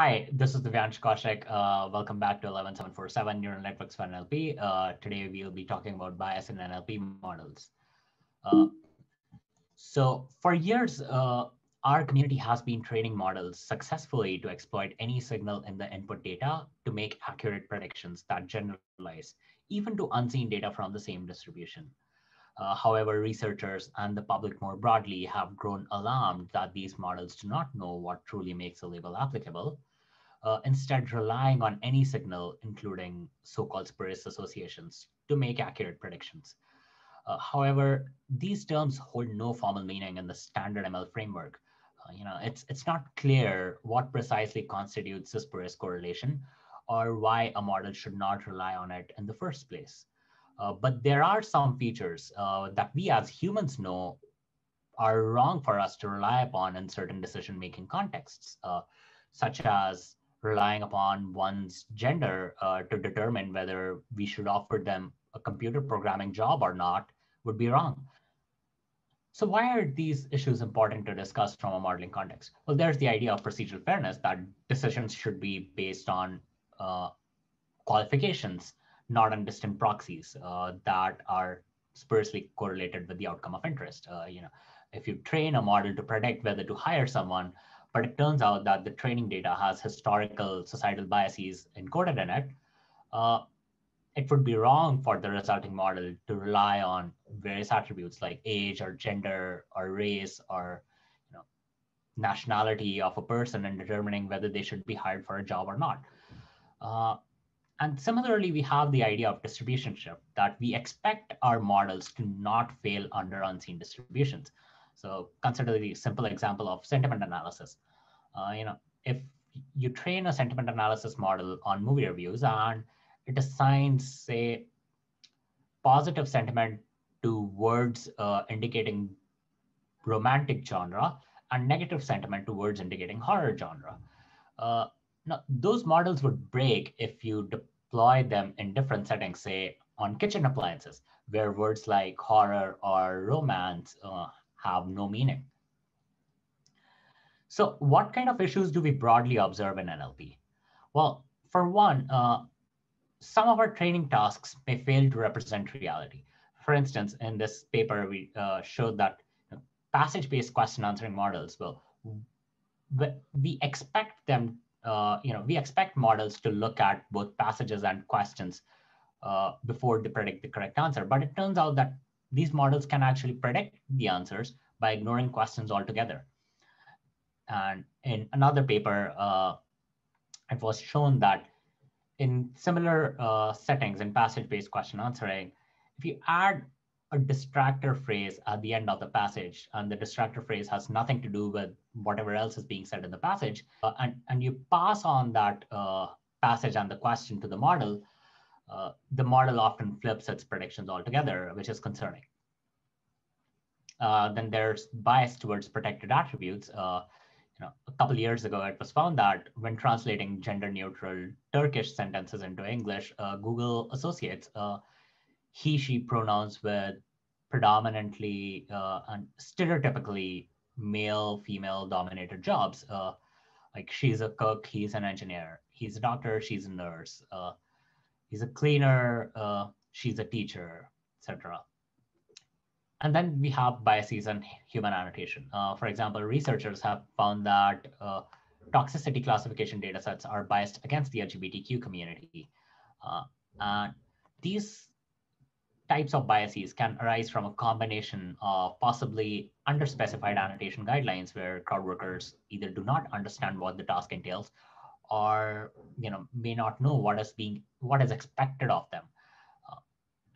Hi, this is Divyansh Kaushik. Uh, welcome back to 11747 Neural Networks for NLP. Uh, today we'll be talking about bias in NLP models. Uh, so for years, uh, our community has been training models successfully to exploit any signal in the input data to make accurate predictions that generalize, even to unseen data from the same distribution. Uh, however, researchers and the public more broadly have grown alarmed that these models do not know what truly makes a label applicable uh, instead relying on any signal, including so-called spurious associations, to make accurate predictions. Uh, however, these terms hold no formal meaning in the standard ML framework. Uh, you know, it's it's not clear what precisely constitutes a spurious correlation, or why a model should not rely on it in the first place. Uh, but there are some features uh, that we as humans know are wrong for us to rely upon in certain decision-making contexts, uh, such as relying upon one's gender uh, to determine whether we should offer them a computer programming job or not would be wrong. So why are these issues important to discuss from a modeling context? Well, there's the idea of procedural fairness that decisions should be based on uh, qualifications, not on distant proxies uh, that are spuriously correlated with the outcome of interest. Uh, you know, if you train a model to predict whether to hire someone, but it turns out that the training data has historical societal biases encoded in it. Uh, it would be wrong for the resulting model to rely on various attributes like age or gender or race or you know, nationality of a person in determining whether they should be hired for a job or not. Uh, and similarly, we have the idea of distribution shift that we expect our models to not fail under unseen distributions. So consider the simple example of sentiment analysis. Uh, you know, if you train a sentiment analysis model on movie reviews and it assigns, say, positive sentiment to words uh, indicating romantic genre and negative sentiment to words indicating horror genre. Uh, now, those models would break if you deploy them in different settings, say on kitchen appliances, where words like horror or romance uh, have no meaning. So what kind of issues do we broadly observe in NLP? Well, for one, uh, some of our training tasks may fail to represent reality. For instance, in this paper, we uh, showed that passage-based question answering models will, we expect them, uh, you know, we expect models to look at both passages and questions uh, before they predict the correct answer. But it turns out that these models can actually predict the answers by ignoring questions altogether. And in another paper, uh, it was shown that in similar uh, settings in passage-based question answering, if you add a distractor phrase at the end of the passage, and the distractor phrase has nothing to do with whatever else is being said in the passage, uh, and, and you pass on that uh, passage and the question to the model, uh, the model often flips its predictions altogether, which is concerning. Uh, then there's bias towards protected attributes. Uh, you know, a couple years ago, it was found that when translating gender-neutral Turkish sentences into English, uh, Google associates uh, he, she pronouns with predominantly and stereotypically male, female-dominated jobs. Like she's a cook, he's an engineer. He's a doctor, she's a nurse. He's a cleaner, uh, she's a teacher, etc. And then we have biases and human annotation. Uh, for example, researchers have found that uh, toxicity classification datasets are biased against the LGBTQ community. Uh, and these types of biases can arise from a combination of possibly underspecified annotation guidelines where crowd workers either do not understand what the task entails or you know may not know what is being what is expected of them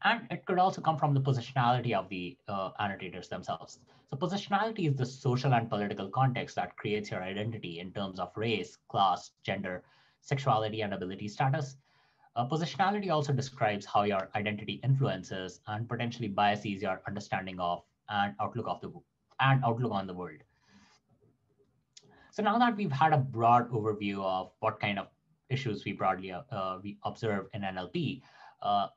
and it could also come from the positionality of the uh, annotators themselves. So positionality is the social and political context that creates your identity in terms of race, class, gender, sexuality, and ability status. Uh, positionality also describes how your identity influences and potentially biases your understanding of and outlook of the and outlook on the world. So now that we've had a broad overview of what kind of issues we broadly uh, we observe in NLP, uh,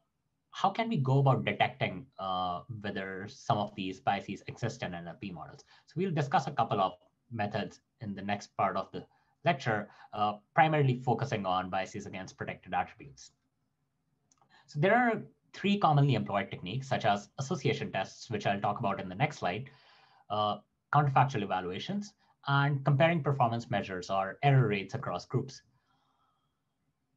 how can we go about detecting uh, whether some of these biases exist in NLP models? So we'll discuss a couple of methods in the next part of the lecture, uh, primarily focusing on biases against protected attributes. So there are three commonly employed techniques, such as association tests, which I'll talk about in the next slide, uh, counterfactual evaluations, and comparing performance measures or error rates across groups.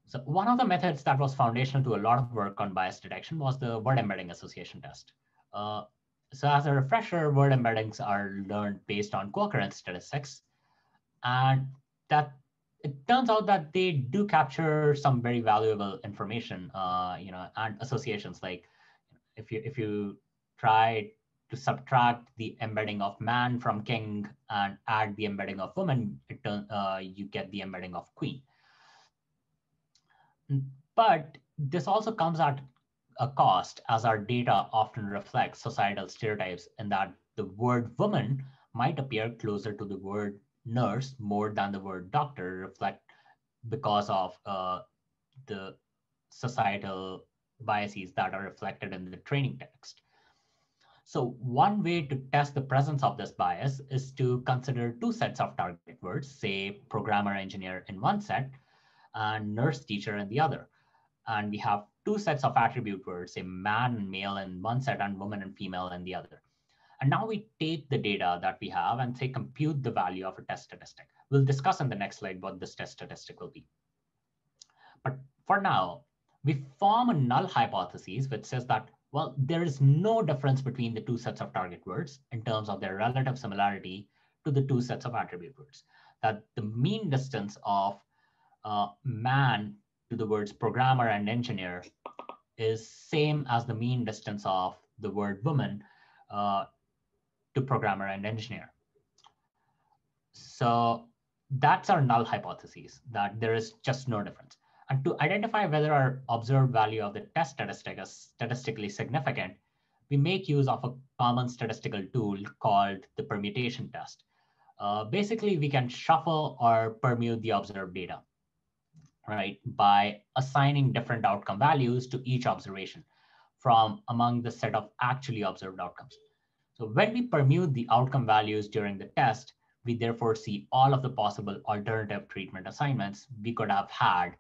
So one of the methods that was foundational to a lot of work on bias detection was the word embedding association test. Uh, so as a refresher, word embeddings are learned based on co-occurrence statistics. And that it turns out that they do capture some very valuable information, uh, you know, and associations. Like if you if you try to subtract the embedding of man from king and add the embedding of woman, it uh, you get the embedding of queen. But this also comes at a cost, as our data often reflects societal stereotypes, in that the word woman might appear closer to the word nurse more than the word doctor reflect because of uh, the societal biases that are reflected in the training text. So one way to test the presence of this bias is to consider two sets of target words, say programmer engineer in one set and nurse teacher in the other. And we have two sets of attribute words, say man and male in one set and woman and female in the other. And now we take the data that we have and say compute the value of a test statistic. We'll discuss in the next slide what this test statistic will be. But for now, we form a null hypothesis which says that, well, there is no difference between the two sets of target words in terms of their relative similarity to the two sets of attribute words. That the mean distance of uh, man to the words programmer and engineer is same as the mean distance of the word woman uh, to programmer and engineer. So that's our null hypothesis, that there is just no difference. And to identify whether our observed value of the test statistic is statistically significant, we make use of a common statistical tool called the permutation test. Uh, basically, we can shuffle or permute the observed data, right, by assigning different outcome values to each observation from among the set of actually observed outcomes. So when we permute the outcome values during the test, we therefore see all of the possible alternative treatment assignments we could have had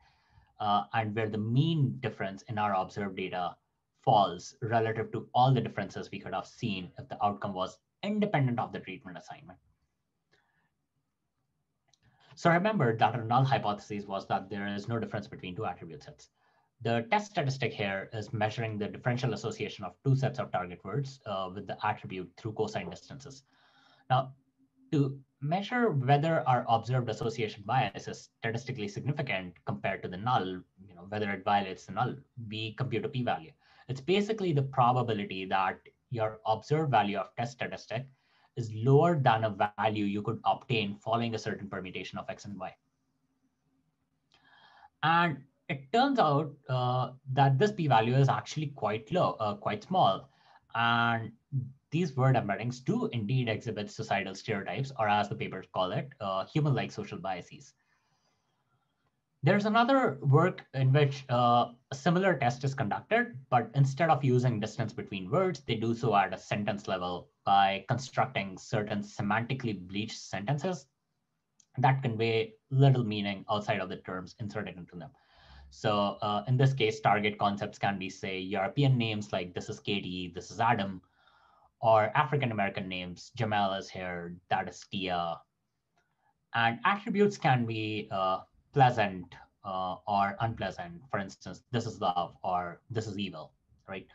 uh, and where the mean difference in our observed data falls relative to all the differences we could have seen if the outcome was independent of the treatment assignment. So remember that our null hypothesis was that there is no difference between two attribute sets. The test statistic here is measuring the differential association of two sets of target words uh, with the attribute through cosine distances. Now, to measure whether our observed association bias is statistically significant compared to the null, you know, whether it violates the null, we compute a p-value. It's basically the probability that your observed value of test statistic is lower than a value you could obtain following a certain permutation of x and y. And it turns out uh, that this p-value is actually quite low, uh, quite small. And these word embeddings do indeed exhibit societal stereotypes, or as the papers call it, uh, human-like social biases. There's another work in which uh, a similar test is conducted, but instead of using distance between words, they do so at a sentence level by constructing certain semantically bleached sentences that convey little meaning outside of the terms inserted into them. So uh, in this case, target concepts can be, say, European names like this is Katie, this is Adam, or African American names, Jamal is here, that is Tia. And attributes can be uh, pleasant uh, or unpleasant. For instance, this is love or this is evil, right?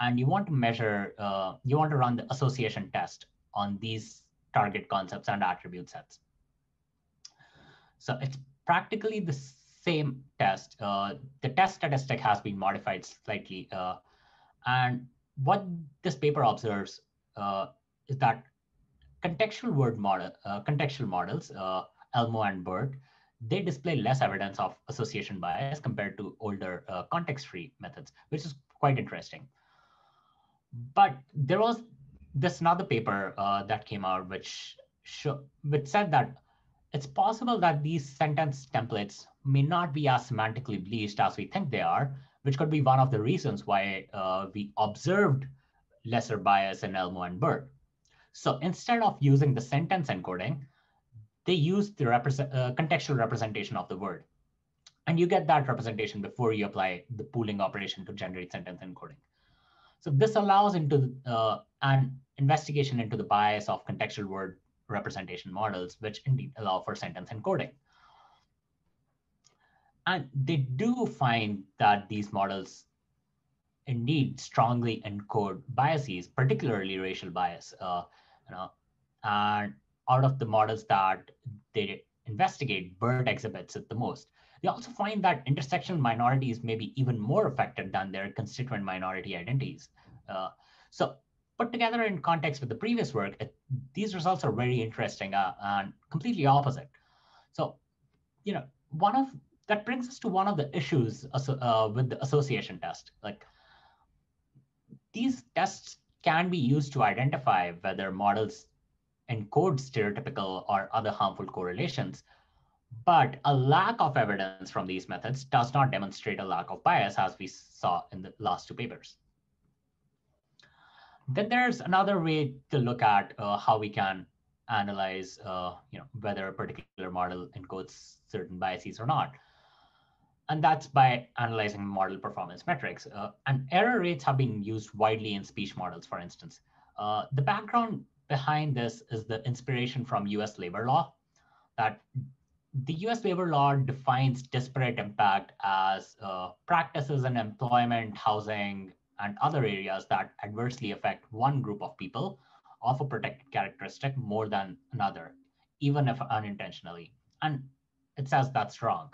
And you want to measure, uh, you want to run the association test on these target concepts and attribute sets. So it's practically the same test. Uh, the test statistic has been modified slightly. Uh, and what this paper observes is that contextual word model, uh, contextual models, uh, Elmo and BERT, they display less evidence of association bias compared to older uh, context-free methods, which is quite interesting. But there was this another paper that came out which which said that it's possible that these sentence templates may not be as semantically bleached as we think they are, which could be one of the reasons why uh, we observed lesser bias in Elmo and BERT. So instead of using the sentence encoding, they use the represent, uh, contextual representation of the word. And you get that representation before you apply the pooling operation to generate sentence encoding. So this allows into uh, an investigation into the bias of contextual word representation models, which indeed allow for sentence encoding. And they do find that these models indeed strongly encode biases, particularly racial bias. Uh, you know, and out of the models that they investigate, BERT exhibits it the most. They also find that intersectional minorities may be even more affected than their constituent minority identities. Uh, so put together in context with the previous work, it, these results are very interesting uh, and completely opposite. So, you know, one of that brings us to one of the issues uh, with the association test. Like these tests can be used to identify whether models encode stereotypical or other harmful correlations, but a lack of evidence from these methods does not demonstrate a lack of bias as we saw in the last two papers. Then there's another way to look at uh, how we can analyze uh, you know, whether a particular model encodes certain biases or not. And that's by analyzing model performance metrics. Uh, and error rates have been used widely in speech models, for instance. Uh, the background behind this is the inspiration from US labor law that the US labor law defines disparate impact as uh, practices in employment, housing, and other areas that adversely affect one group of people of a protected characteristic more than another, even if unintentionally. And it says that's wrong.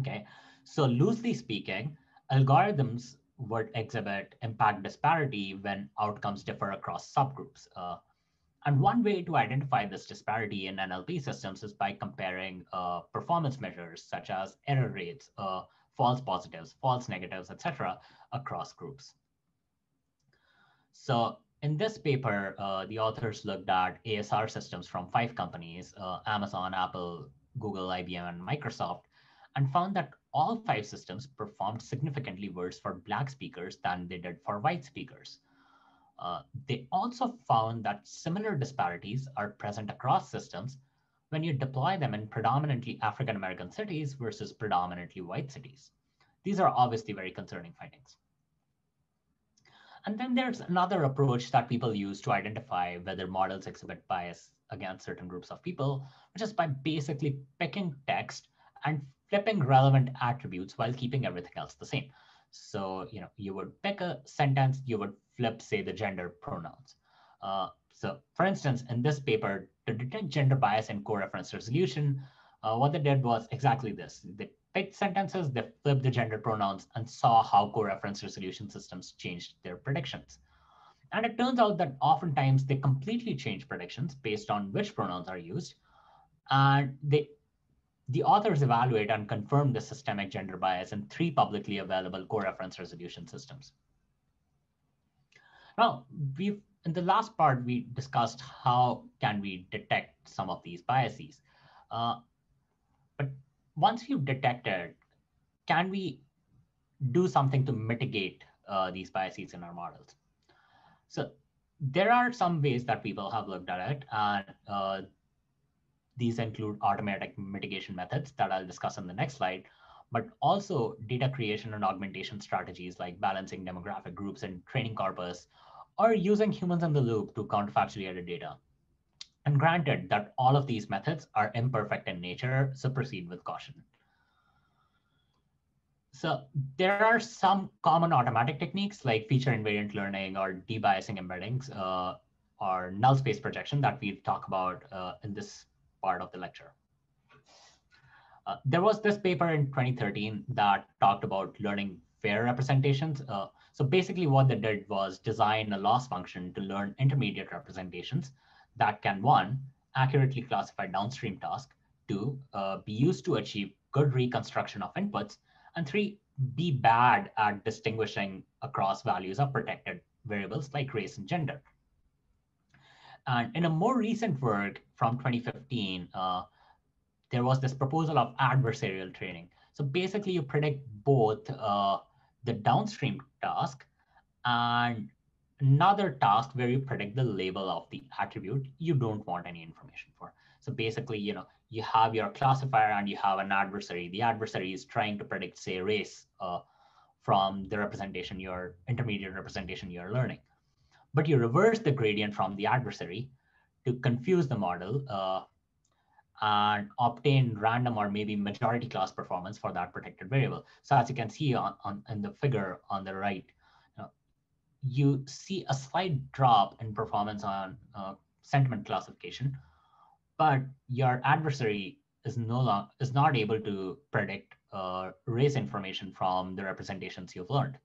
Okay, so loosely speaking, algorithms would exhibit impact disparity when outcomes differ across subgroups. Uh, and one way to identify this disparity in NLP systems is by comparing uh, performance measures such as error rates, uh, false positives, false negatives, etc., across groups. So in this paper, uh, the authors looked at ASR systems from five companies, uh, Amazon, Apple, Google, IBM, and Microsoft, and found that all five systems performed significantly worse for Black speakers than they did for white speakers. Uh, they also found that similar disparities are present across systems when you deploy them in predominantly African American cities versus predominantly white cities. These are obviously very concerning findings. And then there's another approach that people use to identify whether models exhibit bias against certain groups of people, which is by basically picking text and flipping relevant attributes while keeping everything else the same. So, you know, you would pick a sentence, you would flip, say, the gender pronouns. Uh, so, for instance, in this paper, to detect gender bias in co-reference resolution, uh, what they did was exactly this. They picked sentences, they flipped the gender pronouns, and saw how co-reference resolution systems changed their predictions. And it turns out that oftentimes they completely change predictions based on which pronouns are used. And they the authors evaluate and confirm the systemic gender bias in three publicly available co-reference resolution systems. Now, we've in the last part, we discussed how can we detect some of these biases. Uh, but once you've detected, can we do something to mitigate uh, these biases in our models? So there are some ways that people have looked at it, and uh, these include automatic mitigation methods that I'll discuss in the next slide, but also data creation and augmentation strategies like balancing demographic groups and training corpus, or using humans in the loop to counterfactually edit data. And granted that all of these methods are imperfect in nature, so proceed with caution. So there are some common automatic techniques like feature invariant learning or debiasing embeddings uh, or null space projection that we talk about uh, in this part of the lecture. Uh, there was this paper in 2013 that talked about learning fair representations. Uh, so basically what they did was design a loss function to learn intermediate representations that can one, accurately classify downstream tasks, two, uh, be used to achieve good reconstruction of inputs, and three, be bad at distinguishing across values of protected variables like race and gender. And in a more recent work from 2015, uh, there was this proposal of adversarial training. So basically, you predict both uh, the downstream task and another task where you predict the label of the attribute you don't want any information for. So basically, you know, you have your classifier and you have an adversary. The adversary is trying to predict, say, race uh, from the representation, your intermediate representation you're learning. But you reverse the gradient from the adversary to confuse the model uh, and obtain random or maybe majority class performance for that protected variable. So as you can see on, on in the figure on the right, you see a slight drop in performance on uh, sentiment classification, but your adversary is no long, is not able to predict uh, race information from the representations you've learned.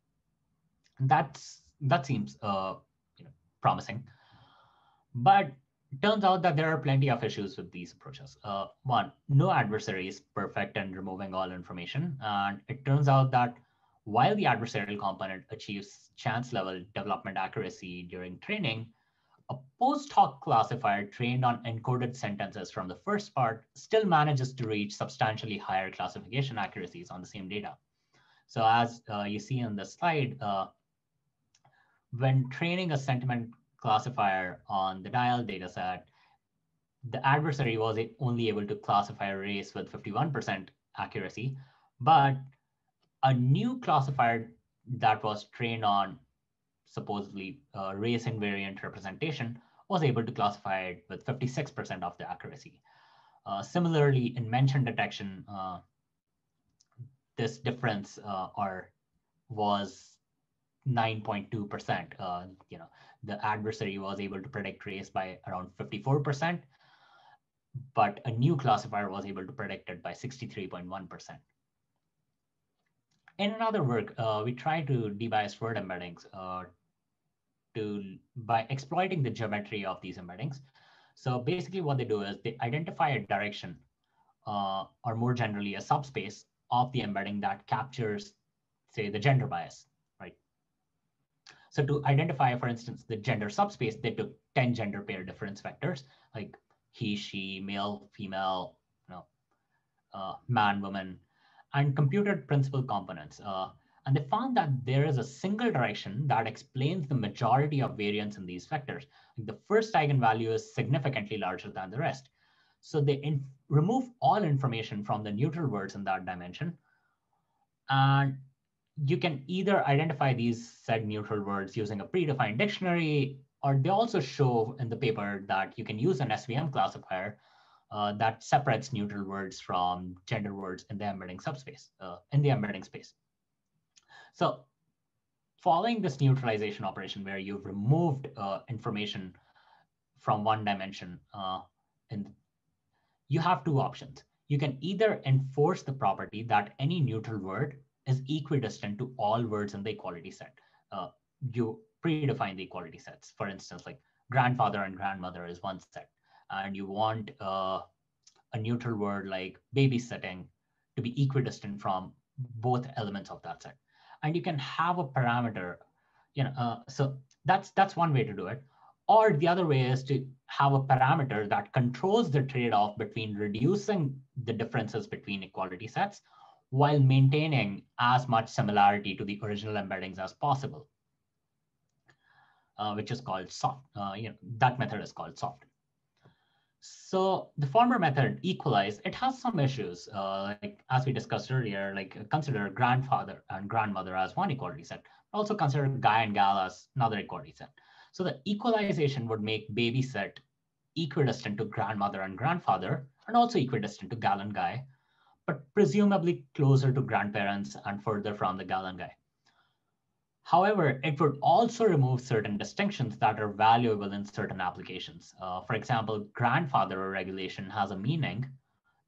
That's that seems uh, you promising, but turns out that there are plenty of issues with these approaches. Uh, one, no adversary is perfect in removing all information, and it turns out that while the adversarial component achieves chance level development accuracy during training, a post hoc classifier trained on encoded sentences from the first part still manages to reach substantially higher classification accuracies on the same data. So as uh, you see in the slide, uh, when training a sentiment classifier on the dial dataset, the adversary was only able to classify a race with 51% accuracy, but a new classifier that was trained on supposedly uh, race invariant representation was able to classify it with 56% of the accuracy. Uh, similarly, in mention detection, uh, this difference uh, or was 9.2%. Uh, you know, the adversary was able to predict race by around 54%, but a new classifier was able to predict it by 63.1%. In another work, uh, we try to debias word embeddings uh, to by exploiting the geometry of these embeddings. So basically what they do is they identify a direction uh, or more generally a subspace of the embedding that captures, say, the gender bias? So to identify, for instance, the gender subspace, they took 10 gender pair difference vectors, like he, she, male, female, you know, uh, man, woman, and computed principal components. Uh, and they found that there is a single direction that explains the majority of variance in these vectors. The first eigenvalue is significantly larger than the rest. So they remove all information from the neutral words in that dimension. And you can either identify these said neutral words using a predefined dictionary, or they also show in the paper that you can use an SVM classifier uh, that separates neutral words from gender words in the embedding subspace, uh, in the embedding space. So following this neutralization operation where you've removed uh, information from one dimension, uh, and you have two options. You can either enforce the property that any neutral word is equidistant to all words in the equality set. Uh, you predefine the equality sets. For instance, like grandfather and grandmother is one set, and you want uh, a neutral word like babysitting to be equidistant from both elements of that set and you can have a parameter you know uh, so that's that's one way to do it or the other way is to have a parameter that controls the trade-off between reducing the differences between equality sets while maintaining as much similarity to the original embeddings as possible, uh, which is called soft. Uh, you know, that method is called soft. So the former method, equalize, it has some issues. Uh, like as we discussed earlier, like consider grandfather and grandmother as one equality set. Also consider guy and gal as another equality set. So the equalization would make baby set equidistant to grandmother and grandfather, and also equidistant to gal and guy, but presumably closer to grandparents and further from the gal and guy. However, it would also remove certain distinctions that are valuable in certain applications. Uh, for example, grandfather regulation has a meaning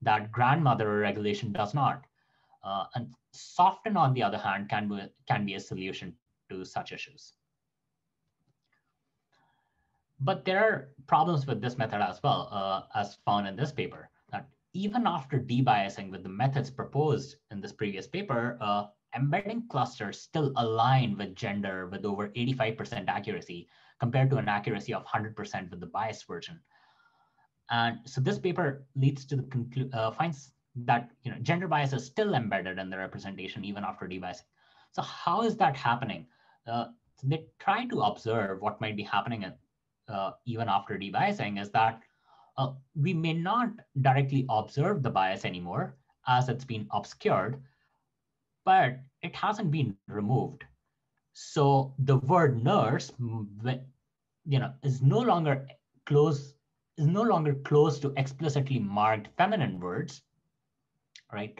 that grandmother regulation does not. Uh, and soften, on the other hand, can be, can be a solution to such issues. But there are problems with this method as well, uh, as found in this paper, even after debiasing with the methods proposed in this previous paper, uh, embedding clusters still align with gender with over 85% accuracy compared to an accuracy of 100% with the biased version. And so this paper leads to the conclude uh, finds that you know gender bias is still embedded in the representation even after debiasing. So how is that happening? Uh, they try to observe what might be happening in, uh, even after debiasing is that uh, we may not directly observe the bias anymore as it's been obscured, but it hasn't been removed. So the word nurse, you know, is no longer close is no longer close to explicitly marked feminine words, right?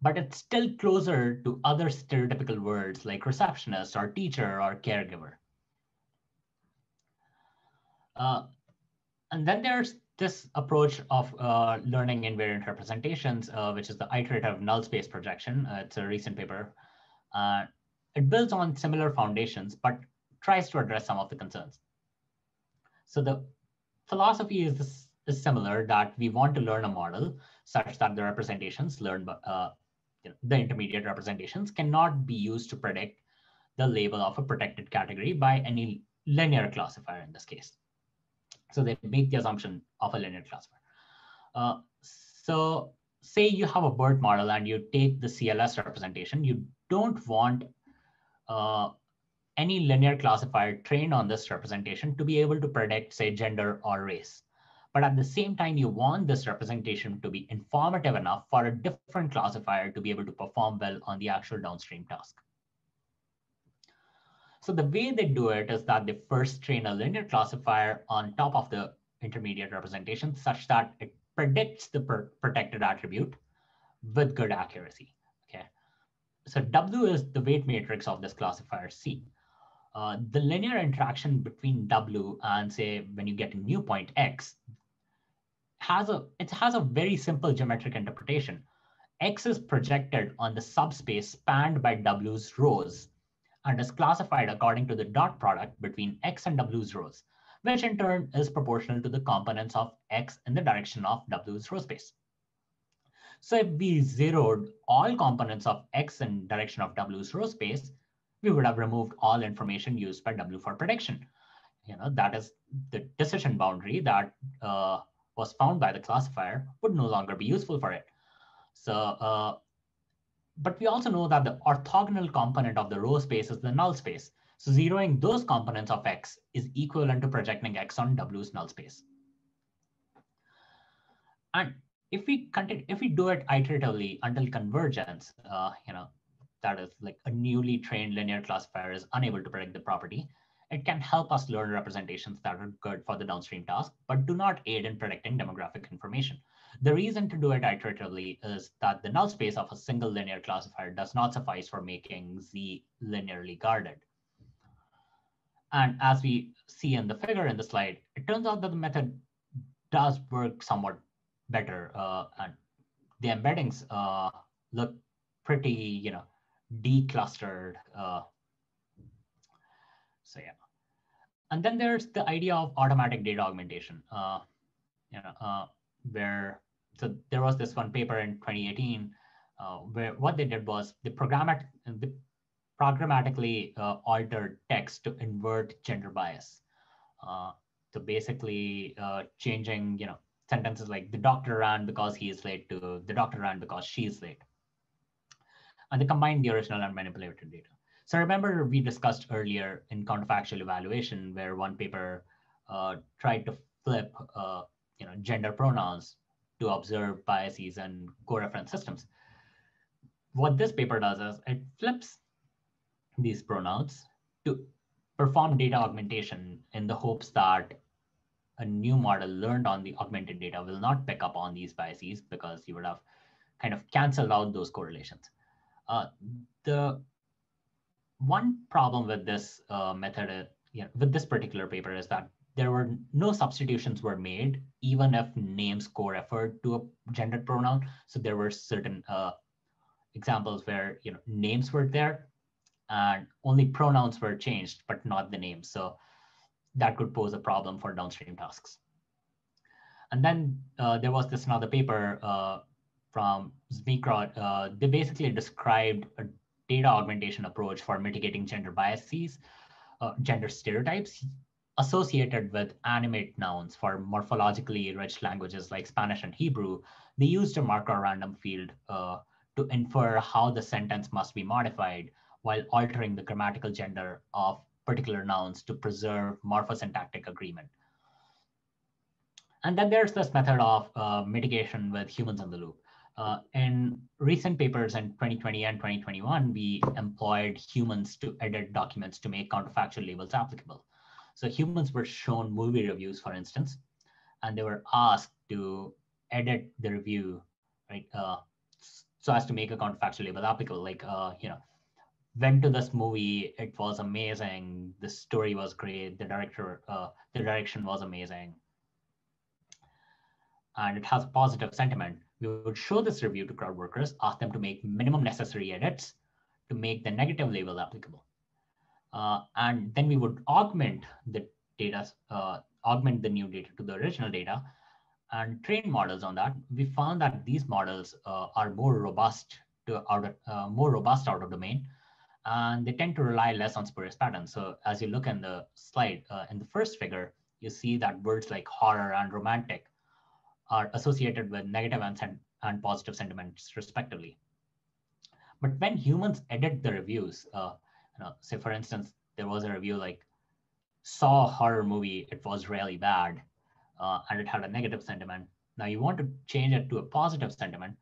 But it's still closer to other stereotypical words like receptionist or teacher or caregiver. Uh, and then there's this approach of uh, learning invariant representations, uh, which is the iterative null space projection. Uh, it's a recent paper. Uh, it builds on similar foundations, but tries to address some of the concerns. So the philosophy is, this, is similar that we want to learn a model such that the representations learned, uh, you know, the intermediate representations cannot be used to predict the label of a protected category by any linear classifier in this case. So they make the assumption of a linear classifier. Uh, so say you have a BERT model and you take the CLS representation, you don't want uh, any linear classifier trained on this representation to be able to predict, say, gender or race. But at the same time, you want this representation to be informative enough for a different classifier to be able to perform well on the actual downstream task. So the way they do it is that they first train a linear classifier on top of the intermediate representation such that it predicts the protected attribute with good accuracy. Okay. So W is the weight matrix of this classifier C. Uh, the linear interaction between W and say when you get a new point X has a it has a very simple geometric interpretation. X is projected on the subspace spanned by W's rows and is classified according to the dot product between x and w's rows, which in turn is proportional to the components of x in the direction of w's row space. So if we zeroed all components of x in direction of w's row space, we would have removed all information used by w for prediction. You know, that is the decision boundary that uh, was found by the classifier would no longer be useful for it. So uh, but we also know that the orthogonal component of the row space is the null space. So zeroing those components of X is equivalent to projecting X on W's null space. And if we continue, if we do it iteratively until convergence, uh, you know, that is like a newly trained linear classifier is unable to predict the property, it can help us learn representations that are good for the downstream task, but do not aid in predicting demographic information. The reason to do it iteratively is that the null space of a single linear classifier does not suffice for making Z linearly guarded. And as we see in the figure in the slide, it turns out that the method does work somewhat better. Uh, and the embeddings uh, look pretty, you know, declustered. Uh, so yeah. And then there's the idea of automatic data augmentation. Uh, you know, uh, where so there was this one paper in 2018 uh, where what they did was they programmat they programmatically uh, altered text to invert gender bias. Uh, so basically uh, changing you know sentences like the doctor ran because he is late to the doctor ran because she is late. And they combined the original and manipulated data. So remember we discussed earlier in counterfactual evaluation where one paper uh, tried to flip uh, you know, gender pronouns to observe biases and co-reference systems. What this paper does is it flips these pronouns to perform data augmentation in the hopes that a new model learned on the augmented data will not pick up on these biases because you would have kind of canceled out those correlations. Uh, the one problem with this uh, method, uh, you know, with this particular paper is that there were no substitutions were made, even if names co-referred to a gendered pronoun. So there were certain uh, examples where you know names were there, and only pronouns were changed, but not the names. So that could pose a problem for downstream tasks. And then uh, there was this another paper uh, from Zmigrod. Uh, they basically described a data augmentation approach for mitigating gender biases, uh, gender stereotypes associated with animate nouns for morphologically rich languages like Spanish and Hebrew, they used a Markov random field uh, to infer how the sentence must be modified while altering the grammatical gender of particular nouns to preserve morphosyntactic agreement. and then there's this method of uh, mitigation with humans in the loop. Uh, in recent papers in 2020 and 2021, we employed humans to edit documents to make counterfactual labels applicable. So humans were shown movie reviews, for instance, and they were asked to edit the review, right, uh, so as to make a counterfactual label applicable. Like, uh, you know, went to this movie, it was amazing. The story was great. The director, uh, the direction was amazing, and it has a positive sentiment we would show this review to crowd workers, ask them to make minimum necessary edits to make the negative label applicable. Uh, and then we would augment the data, uh, augment the new data to the original data and train models on that. We found that these models uh, are more robust to out more robust out of domain, and they tend to rely less on spurious patterns. So as you look in the slide, uh, in the first figure, you see that words like horror and romantic are associated with negative and, and positive sentiments respectively. But when humans edit the reviews, uh, know, say for instance, there was a review like saw a horror movie, it was really bad, uh, and it had a negative sentiment. Now you want to change it to a positive sentiment.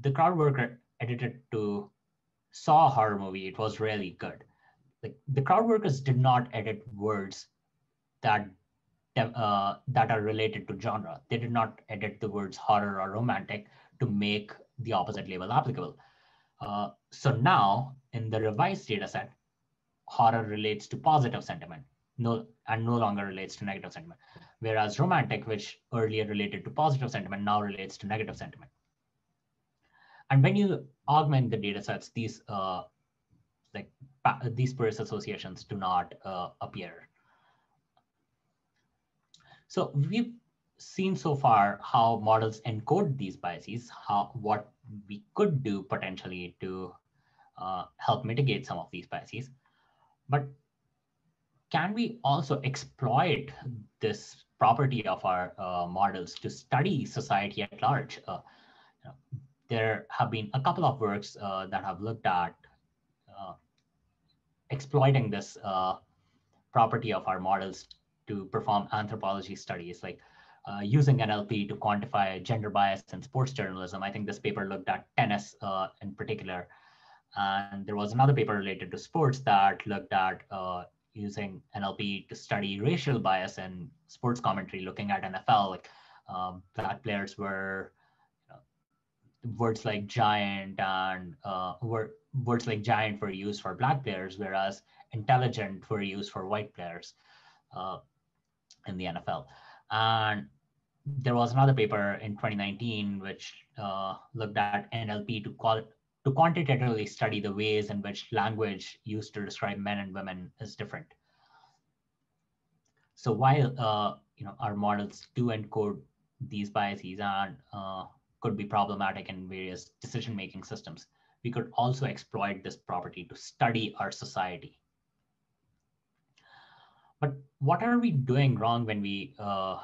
The crowd worker edited to saw a horror movie, it was really good. Like the crowd workers did not edit words that uh, that are related to genre. They did not edit the words horror or romantic to make the opposite label applicable. Uh, so now in the revised data set, horror relates to positive sentiment no, and no longer relates to negative sentiment. Whereas romantic, which earlier related to positive sentiment, now relates to negative sentiment. And when you augment the data sets, these uh, like these spurious associations do not uh, appear so we've seen so far how models encode these biases, how what we could do potentially to uh, help mitigate some of these biases. But can we also exploit this property of our uh, models to study society at large? Uh, you know, there have been a couple of works uh, that have looked at uh, exploiting this uh, property of our models to perform anthropology studies, like uh, using NLP to quantify gender bias in sports journalism. I think this paper looked at tennis in particular. And there was another paper related to sports that looked at uh, using NLP to study racial bias in sports commentary, looking at NFL, like um, black players were words like giant and uh, words like giant were used for black players, whereas intelligent were used for white players. Uh, in the NFL. And there was another paper in 2019 which uh, looked at NLP to call to quantitatively study the ways in which language used to describe men and women is different. So while uh, you know our models do encode these biases and uh, could be problematic in various decision-making systems, we could also exploit this property to study our society but what are we doing wrong when we uh,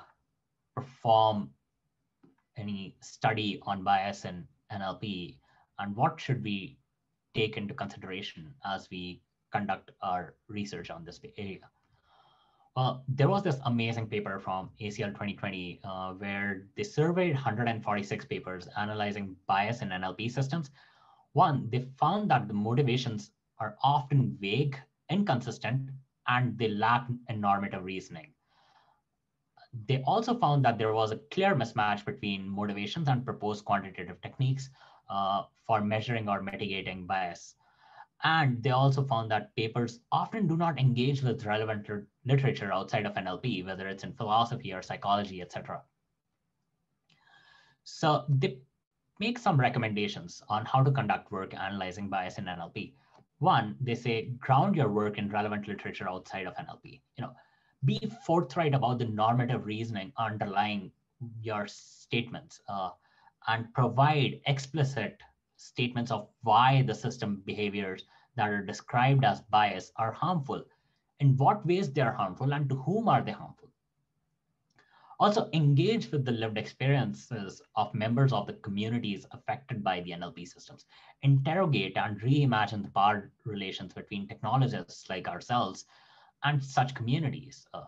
perform any study on bias in NLP? And what should we take into consideration as we conduct our research on this area? Well, there was this amazing paper from ACL 2020 uh, where they surveyed 146 papers analyzing bias in NLP systems. One, they found that the motivations are often vague, inconsistent, and they lack a normative reasoning. They also found that there was a clear mismatch between motivations and proposed quantitative techniques uh, for measuring or mitigating bias. And they also found that papers often do not engage with relevant literature outside of NLP, whether it's in philosophy or psychology, etc. So they make some recommendations on how to conduct work analyzing bias in NLP. One, they say ground your work in relevant literature outside of NLP. You know, be forthright about the normative reasoning underlying your statements uh, and provide explicit statements of why the system behaviors that are described as bias are harmful, in what ways they are harmful, and to whom are they harmful. Also, engage with the lived experiences of members of the communities affected by the NLP systems. Interrogate and reimagine the power relations between technologists like ourselves and such communities. Uh,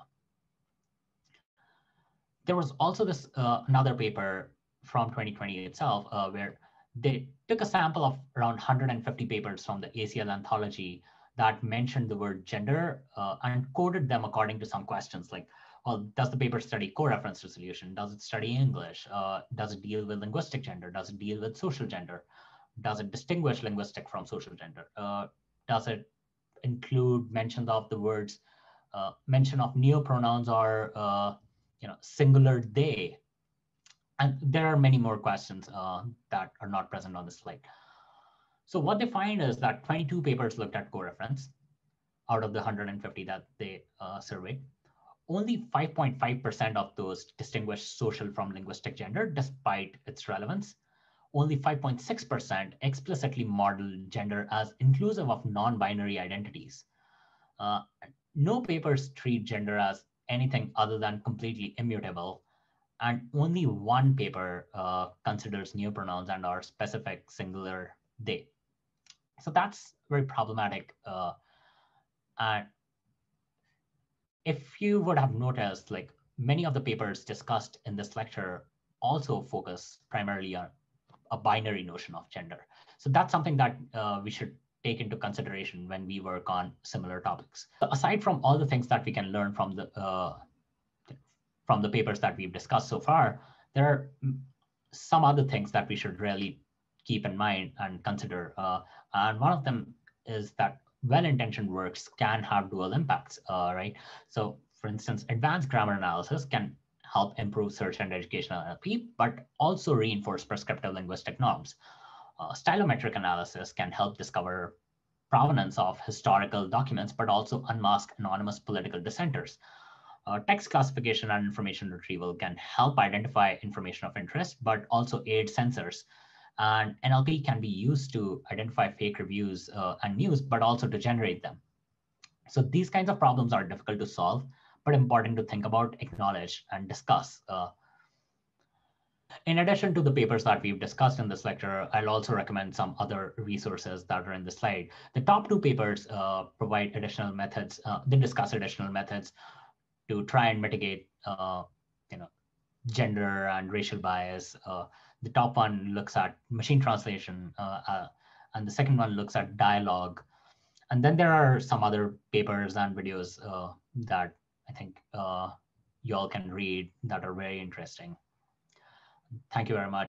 there was also this uh, another paper from 2020 itself uh, where they took a sample of around 150 papers from the ACL anthology that mentioned the word gender uh, and coded them according to some questions like, well, does the paper study co-reference resolution? Does it study English? Uh, does it deal with linguistic gender? Does it deal with social gender? Does it distinguish linguistic from social gender? Uh, does it include mentions of the words, uh, mention of neopronouns or uh, you know singular they? And there are many more questions uh, that are not present on the slide. So what they find is that 22 papers looked at co-reference out of the 150 that they uh, surveyed. Only 5.5% of those distinguished social from linguistic gender, despite its relevance. Only 5.6% explicitly modeled gender as inclusive of non-binary identities. Uh, no papers treat gender as anything other than completely immutable, and only one paper uh, considers neopronouns and our specific singular they. So that's very problematic. Uh, and if you would have noticed, like many of the papers discussed in this lecture also focus primarily on a binary notion of gender. So that's something that uh, we should take into consideration when we work on similar topics. Aside from all the things that we can learn from the uh, from the papers that we've discussed so far, there are some other things that we should really keep in mind and consider. Uh, and one of them is that well-intentioned works can have dual impacts, uh, right? So for instance, advanced grammar analysis can help improve search and educational NLP, but also reinforce prescriptive linguistic norms. Uh, stylometric analysis can help discover provenance of historical documents, but also unmask anonymous political dissenters. Uh, text classification and information retrieval can help identify information of interest, but also aid censors. And NLP can be used to identify fake reviews uh, and news, but also to generate them. So these kinds of problems are difficult to solve, but important to think about, acknowledge, and discuss. Uh, in addition to the papers that we've discussed in this lecture, I'll also recommend some other resources that are in the slide. The top two papers uh, provide additional methods, uh, they discuss additional methods to try and mitigate, uh, you know, gender and racial bias. Uh, the top one looks at machine translation, uh, uh, and the second one looks at dialogue. And then there are some other papers and videos uh, that I think you all can read that are very interesting. Thank you very much.